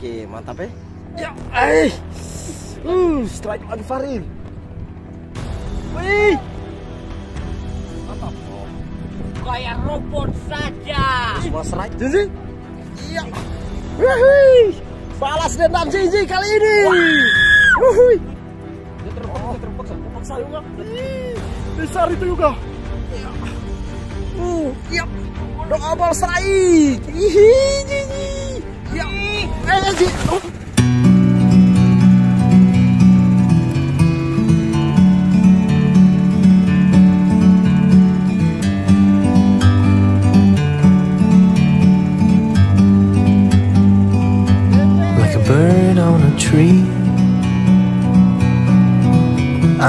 Oke, mantap eh. Ya, eh. Uh, strike on Farid. Wih. Mantap. Kayak robot saja. Semua strike Jinji. Iya. Wih. Balas dendam Jinji kali ini. Wih. Dia terpaksa, terpaksa. Paksa juga. Besar itu juga. Iya. Uh, iya. Double strike. Hihi,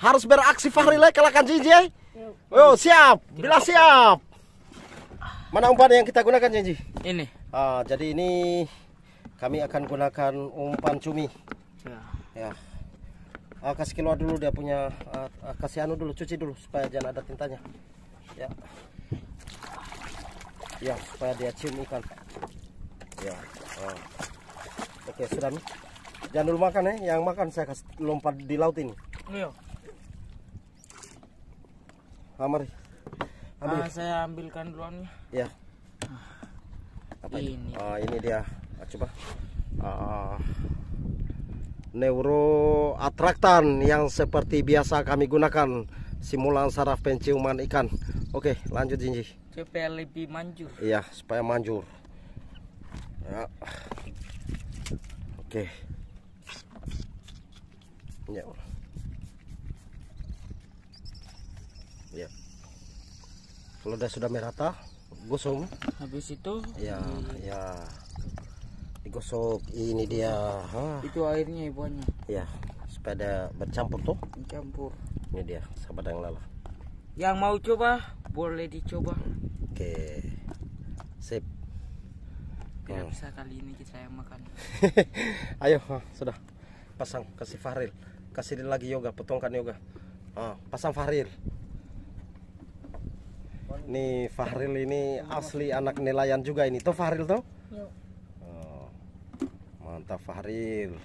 Harus beraksi Fahril ya kalahkan Jinji. eh. Oh, siap. Bila siap. Mana umpan yang kita gunakan Jinji? Ini. Ah, jadi ini kami akan gunakan umpan cumi. Ya. Ya. Ah, kasih keluar dulu dia punya ah, ah, kasih anu dulu cuci dulu supaya jangan ada tintanya. Ya. Ya, supaya dia cium ikan. Ya. ah. Oke, sudah nih. Jangan dulu makan ya, yang makan saya kasih lompat di laut ini. Ayo. Ah, mari. Ambil. Ah, saya ambilkan duluan ya. Ya. Apa ini? Ini. Ah, ini dia. Ah, coba. Ah, neuroatraktan yang seperti biasa kami gunakan simulan saraf penciuman ikan. Oke, lanjut Jinji. Supaya lebih manjur. Iya, supaya manjur. Ya. Oke. Ya. Kalau udah sudah merata, gosong. Habis itu Ya, ya. Digosok ini dia. Hah. itu airnya ibuannya Ya, supaya dia bercampur tuh. campur. Ini dia, sahabat yang lala. Yang mau coba boleh dicoba. Oke. Sip. Tidak Hmm. bisa kali ini kita yang makan. Ayo, ah, sudah. Pasang, kasih Fahril. Kasih lagi yoga, potongkan yoga. Ah, pasang Fahril. Nih Fahril ini asli anak nelayan juga ini. Tuh Fahril tuh. Oh, mantap Fahril.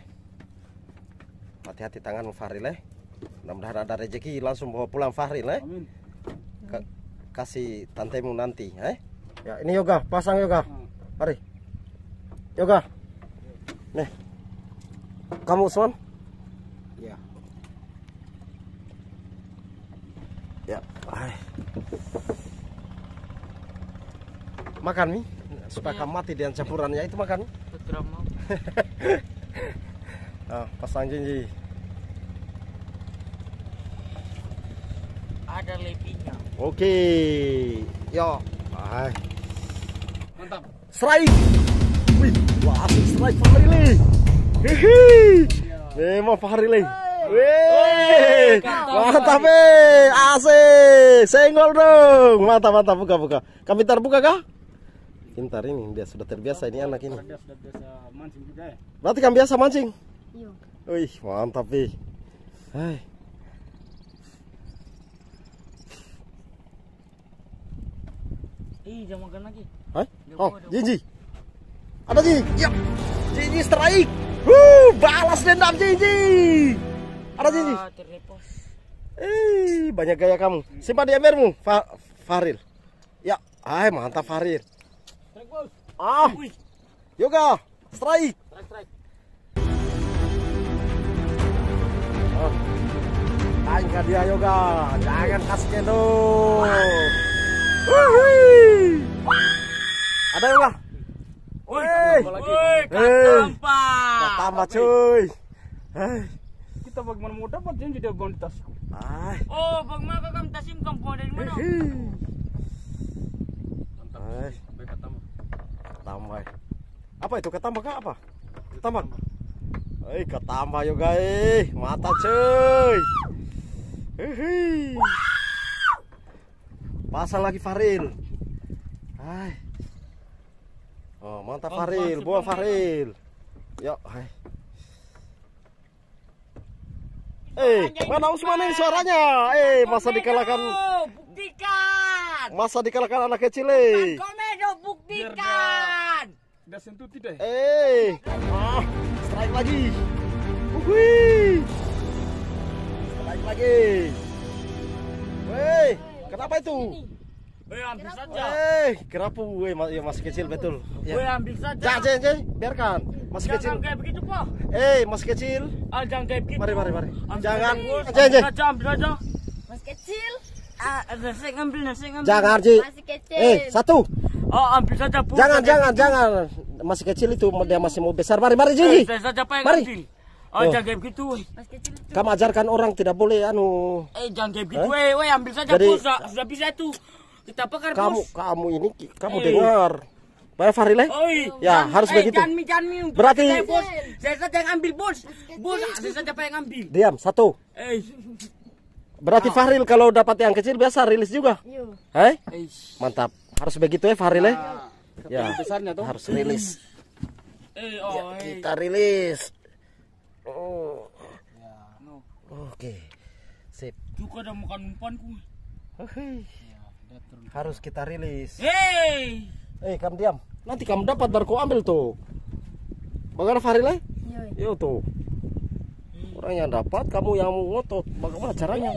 Hati-hati tangan Fahril eh. Mudah-mudahan ada rezeki langsung bawa pulang Fahril eh. Ka- kasih tantemu nanti eh. Ya, ini yoga, pasang yoga. Mari. Yoga. Nih. Kamu Usman? Ya. Ya. Ay. Makan nih supaya kamu mati dengan campurannya itu makan. Putra mau. Ah, pasang janji. Ada lebihnya. Oke. Yo. Ay. Mantap. Strike. Wih, wah asik strike Fahrile. Hihi. Memang Fahrile. Wih, mantap eh, asik, senggol dong, mantap mantap buka buka. Kami terbuka kah? Pintar ini, dia sudah terbiasa ini anak ini. Dia sudah biasa mancing juga ya. Berarti kan biasa mancing? Iya. Wih, mantap ih. Hai. Ih, jangan makan lagi. Hai? Oh, Jinji. Ada Jinji. Ya. Jinji strike. Wuh, balas dendam Jinji. Ada Jinji. Ah, terlepos. Eh, banyak gaya kamu. Simpan di embermu, Fa Faril. Ya, hai mantap Faril. Strike bos. Ah, yoga, strike. Strike strike. Oh. Tangkap dia yoga, jangan kasih. Wuhui. Ada yoga. Woi, Woi, kampak. tambah cuy. Kita bagaimana mau dapat janji dia bawa di tasku. Oh, bagaimana kamu tasim kamu bawa dari mana? Mantap. Hai. Baik ketemu. Tambah. Apa itu ketambah kah apa? Ketambah. Eh, ketambah yoga eh. Mata cuy. Hihi. Pasang lagi Faril. Hai. Oh, mantap Oh, Faril, dong, Faril. Yuk, hai. Eh, mana Usman ini suaranya? Eh, masa dikalahkan buktikan. masa dikalahkan anak kecil eh. Komedo, buktikan. Dia sentuh tidak. Eh, ah, strike lagi. Wih, strike lagi. Weh, kenapa itu? Woi, ambil saja. Eh, kerapu, weh, ma- ya, masih kecil betul. Woi, Ya. ambil saja. Jangan, jangan, jangan, biarkan. Masih kecil. Jangan kayak begitu, Pak. Eh, masih kecil. Ah, jangan kayak begitu. Mari, mari, mari. Ambil Jangan, jangan, Ambil jangan. saja, ambil saja. Mas kecil. Ah, nasi ngambil, nasi ngambil. Jangan, Arji. Masih kecil. Eh, satu. Oh, ambil saja, Bu. Jangan, jangan, jangan. Masih kecil itu, dia masih mau besar. Mari, mari, Eh, apa yang Mari. Oh, Oh. jangan kayak begitu. woi. Mas kecil itu. Kamu ajarkan orang tidak boleh anu Eh, jangan kayak begitu. Hah? Woi, woi, ambil saja, Jadi- bos. Sudah, sudah bisa itu. Kita kamu bos. kamu ini kamu Eh. dengar Baik Farile Oi, Ya, jangan- harus eh, begitu. Jangan jangan mi. Berarti- saya, bos. Saya saja yang ambil, bos. Bos, saya saja apa yang ambil. diam satu Eh, berarti Fahril kalau dapat yang kecil biasa rilis juga Iya. Hei eh. mantap harus begitu ya Fahril ya ya besarnya tuh. harus rilis Eh, oh, eh. kita rilis oh No. oke sip Juga ada makan umpanku. Hei. harus kita rilis Hei. eh kamu diam nanti kamu dapat baru kau ambil tuh bagaimana Fahril ya Iya. Yo tuh orang yang dapat kamu yang ngotot bagaimana caranya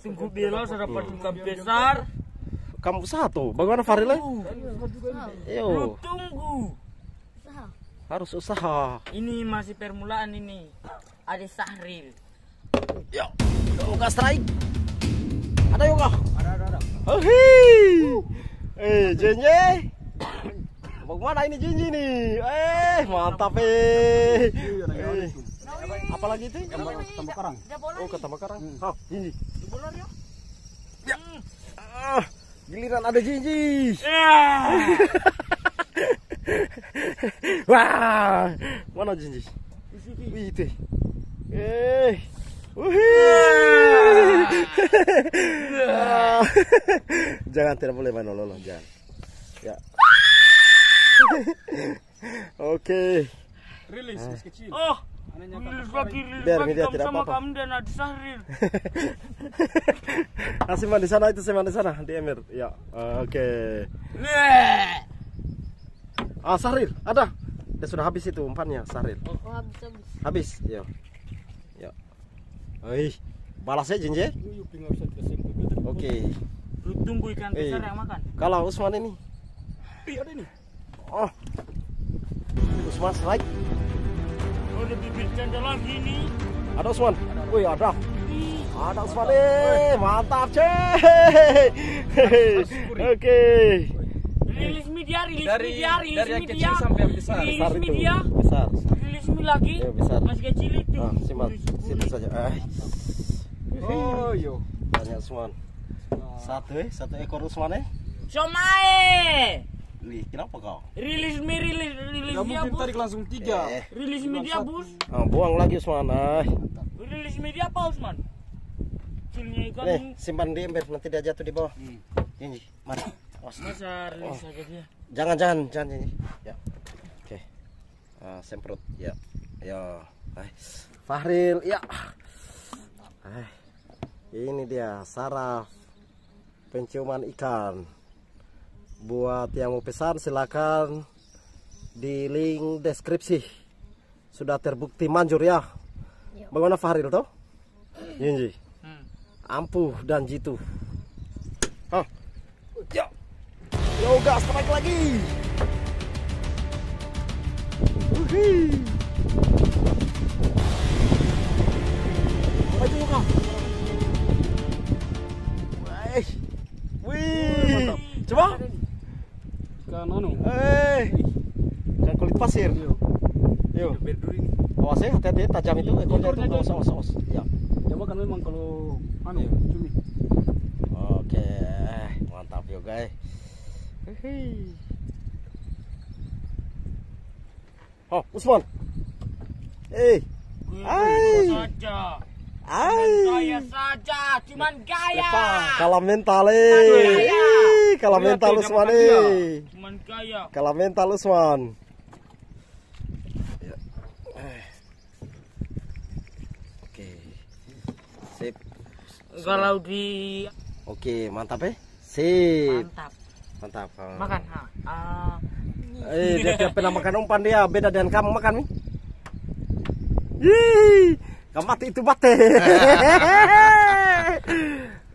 Tunggu bila saya dapat ikan besar. Kamu satu bagaimana Fahril ya yo tunggu. Usaha. harus usaha Ini masih permulaan ini. Ada Sahril. yo yoga strike ada yoga Ada ada ada. Hei, eh Jenje, bagaimana ini Jenje nih? Eh mantap eh. Eh, Apalagi itu? Tambah karang. Oh kata Makarang. Oh Jenje. Ya. Ah, giliran ada Jenje. Ya. Wah, mana Jenje? Wih itu. Eh. Wih. Ah. jangan tidak boleh main lolo, jangan. Ya. Oke. Rilis mas kecil. Oh, Biar media tidak sama apa-apa. kamu dan ada Sahril. Ah, simpan di sana itu simpan di sana di Emir. Ya. Oke. Leh. Ah, Saril, ada. Dia sudah habis itu umpannya, Saril. Oh habis habis. Habis. Ya. Ya. Oi, kita sentuh. Kita Oke. Lu tunggu ikan Eh. besar yang makan. Kalau Usman ini. Ih, ada ini. Oh. Usman strike. Oh, ada bibir janda lagi nih. Ada Usman. Wih, ada. Ada Usman nih. Mantap, cuy. Oke. Rilis media, rilis Dari- media, rilis dari yang media. kecil sampai yang besar. Rilis Besar itu. media. Besar. Rilis mi lagi. Iya, besar. Masih kecil itu. Ah, simpan. Situ saja. Eh. Oh, yo. Banyak Usman. Satu eh, satu ekor Usman eh. Somae. Wih, kenapa kau? Rilis mi, rilis, rilis dia, mungkin tarik langsung tiga. Eh, Rilis media, bos. ah, buang lagi Usman. Ah. Rilis media apa, Usman? Kecilnya ikan Nih, ini. simpan di ember nanti dia jatuh di bawah. Hmm. Ini, mari. Masa rilis aja dia. Jangan jangan jangan nyanyi. Ya. Oke. Ah, semprot. Ya. Ya. Hai. Fahril, ya. Hai. Ini dia saraf penciuman ikan. Buat yang mau pesan silakan di link deskripsi. Sudah terbukti manjur ya. Iya. Bagaimana Fahril toh? Yinji. Hmm. Ampuh dan jitu. Hah. Ya. Yoga strike lagi. Yoga. Wih. Wih. Coba. Kan anu. Eh. Kan kulit pasir. Yo. Yuk. Berduri ini. Awas ya, hati-hati tajam itu ekornya itu. Ekornya Awas, awas, awas. Ya. Coba kan memang kalau anu cumi. Oke, mantap yo guys. Hihi. Oh, Usman. Eh, Ai. saja. Gaya saja, cuman gaya. Kalah mental eh. Kalah Lihat mental dia, Usman dia. eh. Cuman gaya. Kalah mental Usman. Ya. Eh. Oke. Sip. Kalau di Oke, mantap eh. Sip. mantap. Mantap. Makan. ha. Ah. Eh, dia tiap pernah makan umpan dia beda dengan kamu makan nih. Ih, kamu mati itu mati.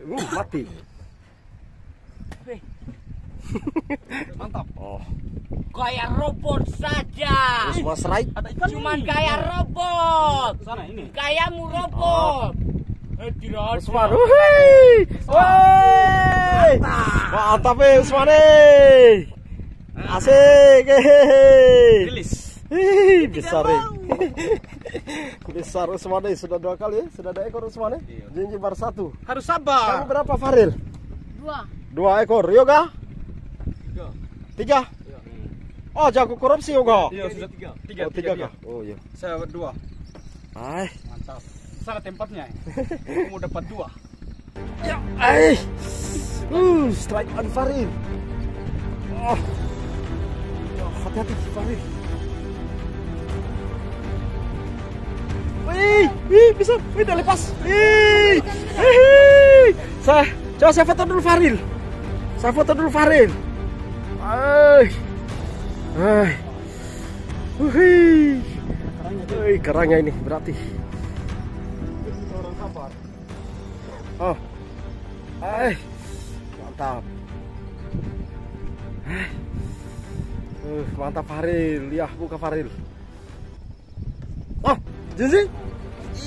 uh, mati. Mantap. Oh, Gaya robot saja. terus mas Rai. Ada ikan Cuman nih. gaya robot. Sana ini. Gayamu robot. Eh, tidak ada. Usman, woi, mantap eh Usman eh. Asik, hehehe. Ih, besar eh. besar Usman eh sudah dua kali ya, sudah ada ekor Usman eh. Iya. Jinji baru satu. Harus Kamu sabar. berapa Faril? Dua. Dua ekor, Yoga? Tiga. Tiga? Iya. Oh, jago korupsi Yoga? Iya sudah tiga. Tiga. Oh, tiga kah? Oh iya. Saya berdua. Ay, Mantap. Sana tempatnya. Kamu dapat dua. ya, ay. Uh, strike on Faril. Oh. Oh, hati-hati Faril. Wih, wih, bisa, wih, udah lepas. Wih, wih. Saya, coba saya foto dulu Faril. Saya foto dulu Faril. Ay, ay. Wih, Wih, kerangnya ini berarti. Oh. Ay. Mantap. Mantap Faril. Ya, buka Faril. Jinji.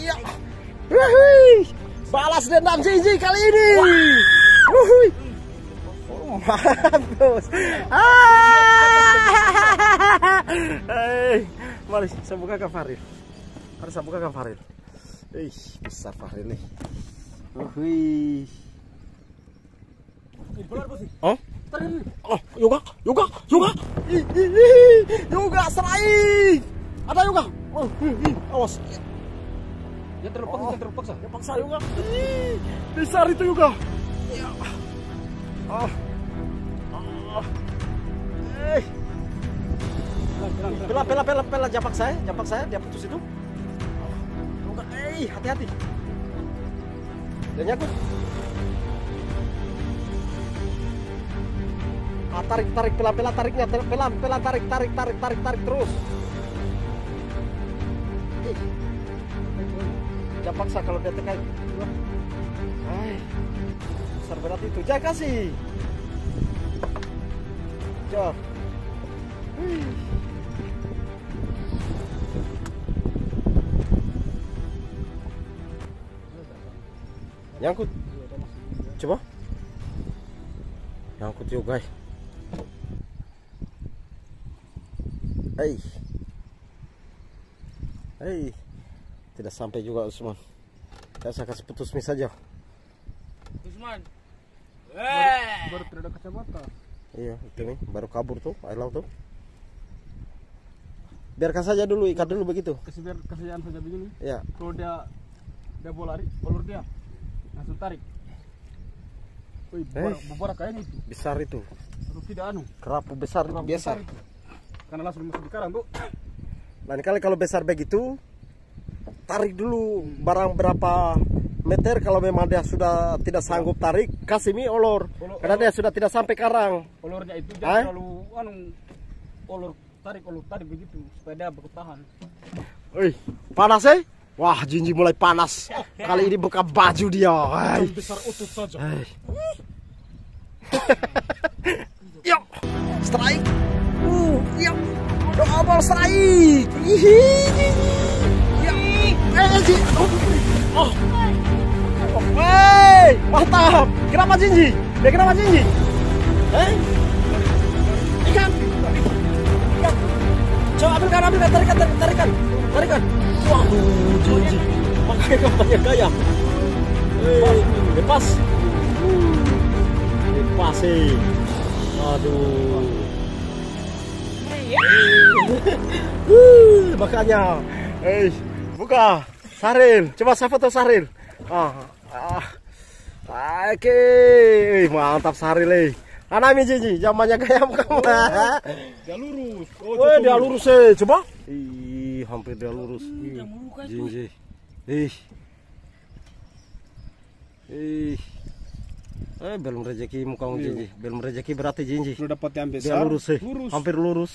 Iya. Wuhui. Balas dendam Jinji kali ini. Wuhui. Oh, mampus. Ah. Hey, mari saya buka ke Faril. Harus saya buka ke Faril. Ih, besar Faril nih. Wih. Oh? Oh, yoga, yoga, yoga. Yoga serai. Ada yoga. Oh, ih, ih. Awas. Jangan terlalu paksa, jangan terlalu paksa. Ya paksa. Ih, besar itu yoga. Ya. Oh. Oh. Eh. Pela, pela, pela, pela, japak saya, japak saya, dia putus itu. Yoga, eh, hati-hati. Dia nyangkut. Ah, tarik, tarik, pela, pela, tariknya, pela, pela, tarik, tarik, tarik, tarik, tarik terus. Jangan paksa kalau dia. Ay, besar berat itu. Jangan kasih. Jor. Nyangkut. Coba. Nyangkut yuk guys. Hei. Hei. Tidak sampai juga Usman. Ya, saya kasih putus mis saja. Usman. Eh. Baru tidak ada kacamata. Iya, itu nih baru kabur tuh, air laut tuh. Biarkan saja dulu, ikat dulu begitu. Kasih biar kasihan saja begini. Ya, Kalau dia dia mau lari, ulur dia. Langsung tarik. Wih, Eh. bobor kayaknya itu. besar itu. Terus tidak anu. Kerapu besar Kerapu biasa. besar itu. Karena langsung masuk di karang tuh. Lain kali kalau besar begitu, tarik dulu barang berapa meter kalau memang dia sudah tidak sanggup tarik, kasih mi olor. Karena dia sudah tidak sampai karang. Olornya itu jangan terlalu anu olor tarik olor tarik begitu supaya dia bertahan. Wih, panas eh? Wah, Jinji mulai panas. Kali ini buka baju dia. Hai. Besar utut saja. Hai. Yuk, strike. Uh, yuk. Double strike. Hihi. Eh, Jinji. Oh. Oh. Wey, mantap. Kenapa Jinji? Ya kenapa Jinji? Eh? Ikan. Ikan. Coba ambilkan, ambilkan, tarikan, tarikan, tarikan, tarikan. Waduh, Jinji. Pakai kampanye gaya. Eh, lepas. Lepas sih. Aduh. Uh, makanya. Eh, buka. Saril, coba saya foto Saril. Ah, ah. Oke, Eh, mantap Saril eh. Anami Jinji, zamannya kayak kamu. Dia lurus. Oh, cukup. dia lurus eh, coba. Ih, hampir dia lurus. Jinji. Ih. Ih. Eh, belum rezeki muka Jinji. Belum rezeki berarti Jinji. Sudah dapat yang Dia besar. lurus sih. Lurus. Hampir lurus.